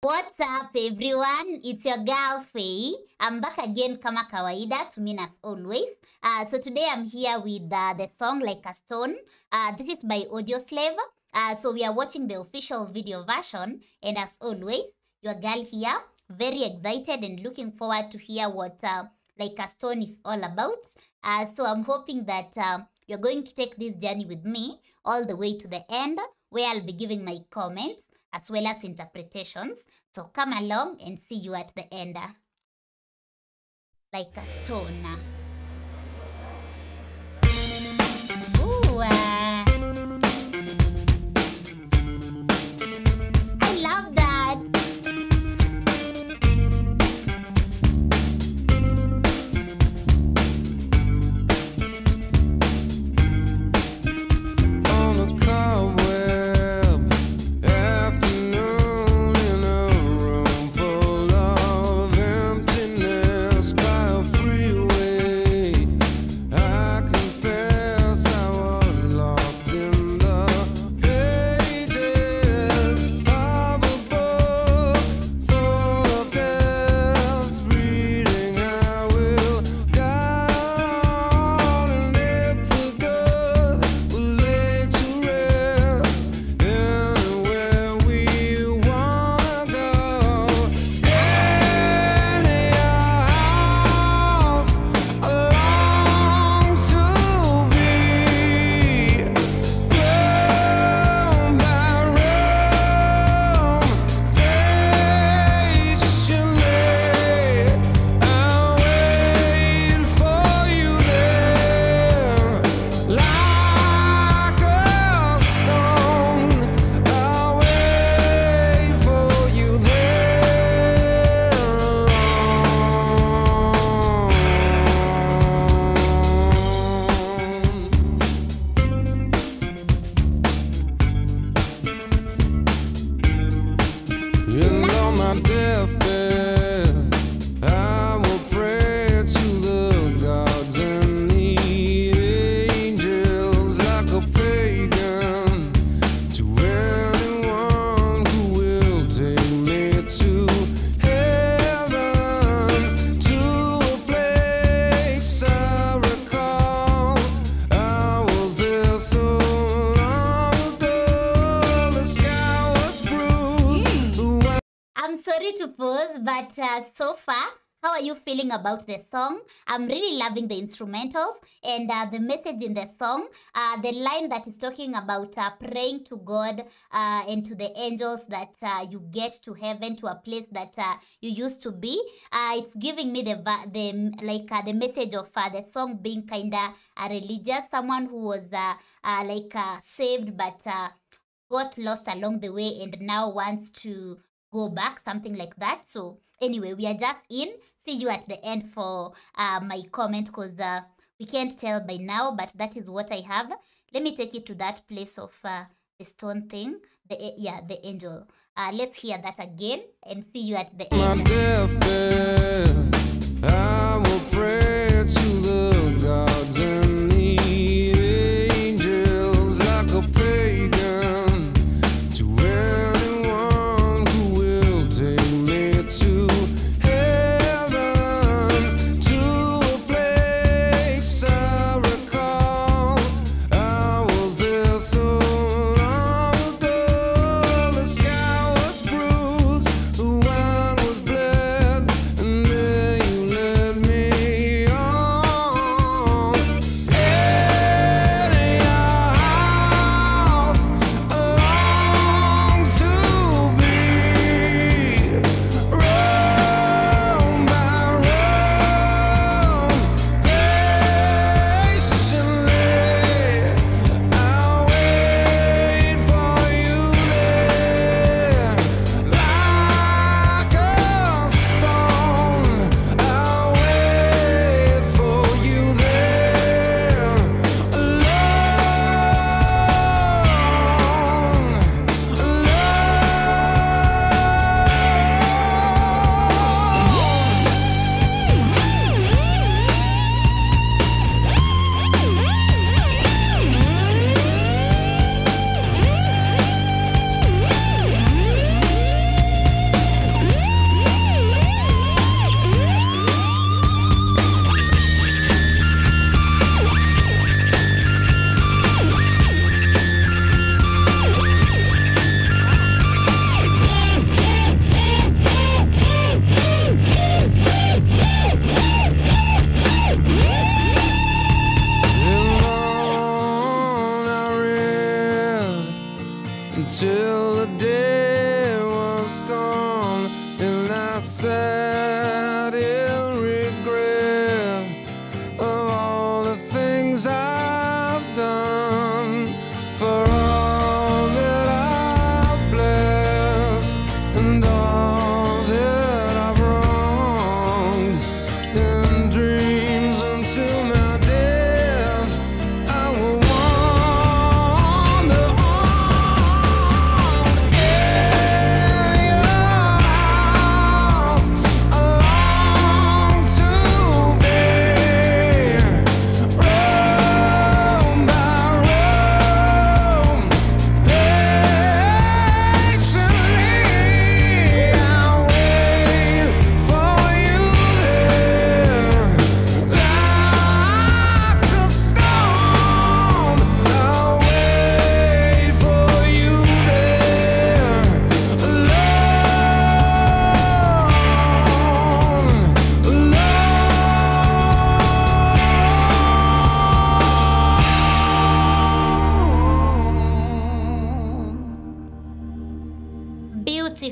What's up everyone? It's your girl Faye. I'm back again kama kawaida to mean as always. Uh, so today I'm here with uh, the song Like a Stone. Uh, this is by Audioslave. Uh, so we are watching the official video version and as always, your girl here, very excited and looking forward to hear what uh, Like a Stone is all about. Uh, so I'm hoping that uh, you're going to take this journey with me all the way to the end where I'll be giving my comments as well as interpretations. So come along and see you at the end. uh, Like a stone. Uh, so far, how are you feeling about the song? I'm really loving the instrumentals and uh, the message in the song. Uh, the line that is talking about uh, praying to God uh, and to the angels that uh, you get to heaven, to a place that uh, you used to be. It's giving me the the like the message of the song being kinda religious, someone who was like saved but. Got lost along the way and now wants to go back, something like that. So anyway, we are just in. See you at the end for uh, my comment because uh, we can't tell by now, but that is what I have. Let me take you to that place of uh, the stone thing. The yeah, the angel. Uh, let's hear that again and see you at the end.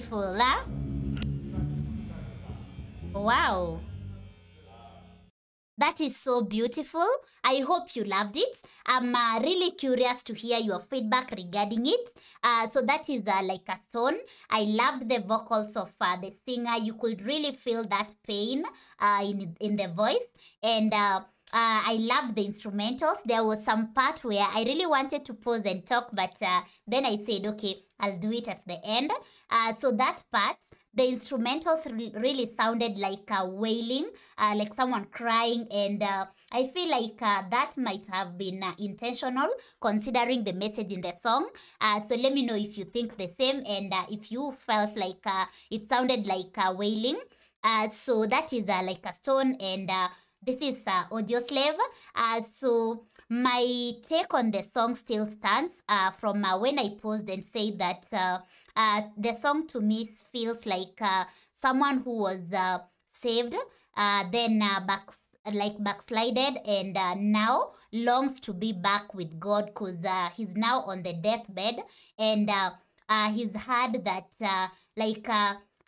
beautiful la. Wow. That is so beautiful. I hope you loved it. I'm uh, really curious to hear your feedback regarding it. Uh, so that is uh, like a song. I loved the vocals of uh, the singer. You could really feel that pain uh, in, in the voice. And uh, uh, I loved the instrumentals. There was some part where I really wanted to pause and talk, but uh, then I said, okay, I'll do it at the end. Uh, so that part, the instrumentals re- really sounded like uh, wailing, uh, like someone crying, and uh, I feel like that might have been intentional considering the message in the song. So let me know if you think the same and if you felt like it sounded like uh, wailing. So that is like a stone and this is uh, Audioslave. Uh, so my take on the song still stands uh, from uh, when i posed and said that uh, uh, the song to me feels like uh, someone who was saved then back like backslided and now longs to be back with god because he's now on the deathbed and he's heard that like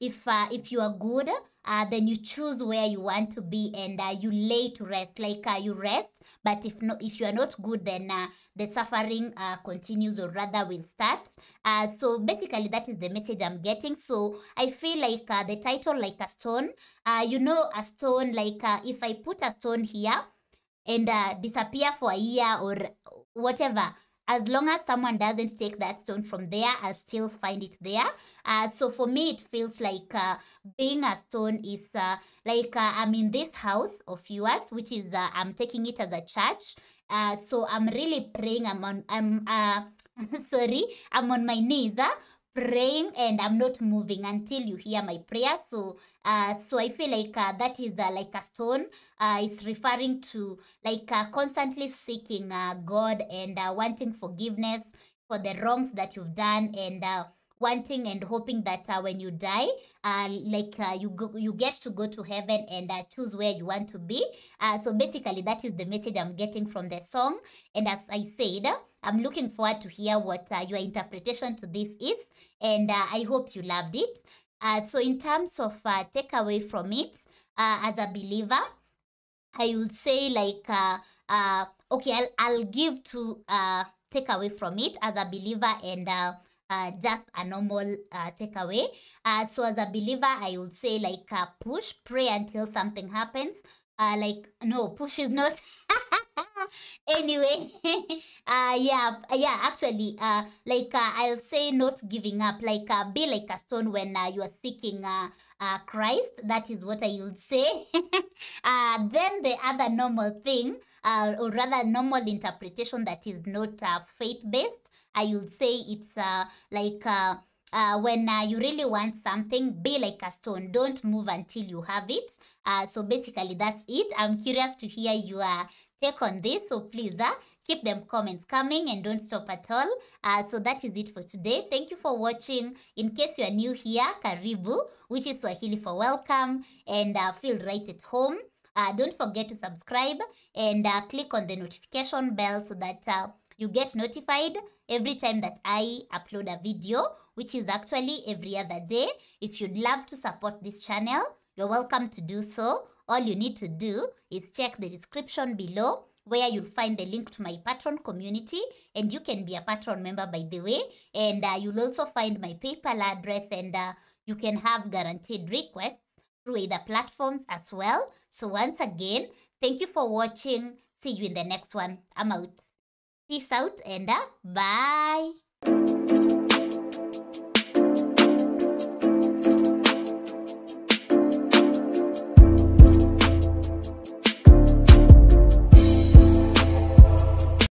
if uh, if you are good uh, then you choose where you want to be and uh, you lay to rest. Like uh, you rest but if no if you are not good then uh, the suffering uh, continues or rather will start. Uh, so basically that is the message i'm getting. So i feel like uh, the title like a stone. Uh, you know a stone like uh, if i put a stone here and uh, disappear for a year or whatever as long as someone doesn't take that stone from there i'll still find it there. Uh, so for me it feels like uh, being a stone is uh, like uh, i'm in this house of yours which is uh, i'm taking it as a church. Uh, so i'm really praying i'm on i'm sorry i'm on my knees praying and i'm not moving until you hear my prayer. So uh, so i feel like uh, that is uh, like a stone. Uh, it's referring to like uh, constantly seeking uh, god and uh, wanting forgiveness for the wrongs that you've done and uh, wanting and hoping that uh, when you die uh, like uh, you go, you get to go to heaven and uh, choose where you want to be. Uh, so basically that is the message i'm getting from the song. And as i said i'm looking forward to hear what uh, your interpretation to this is and uh, i hope you loved it. Uh, so in terms of uh, takeaway from it uh, as a believer I would say like uh, uh okay I'll, I'll give to takeaway from it as a believer and just a normal takeaway so as a believer I would say like push pray until something happens. Like no push is not anyway uh yeah yeah actually uh like uh, i'll say not giving up like uh, be like a stone when uh, you are seeking uh, uh christ that is what i would say uh then the other normal thing uh, or rather normal interpretation that is not uh, faith based i would say it's uh like uh uh, when uh, you really want something, be like a stone. Don't move until you have it. Uh, so basically, that's it. I'm curious to hear your take on this. So please uh, keep them comments coming and don't stop at all. Uh, so that is it for today. Thank you for watching. In case you are new here, Karibu, which is Swahili for welcome, and uh, feel right at home. Uh, don't forget to subscribe and uh, click on the notification bell so that uh, you get notified every time that I upload a video, which is actually every other day. If you'd love to support this channel, you're welcome to do so. All you need to do is check the description below where you'll find the link to my Patreon community and you can be a Patreon member by the way. And uh, you'll also find my paypal address and uh, you can have guaranteed requests through other platforms as well. So once again thank you for watching. See you in the next one. I'm out. Peace out and uh, bye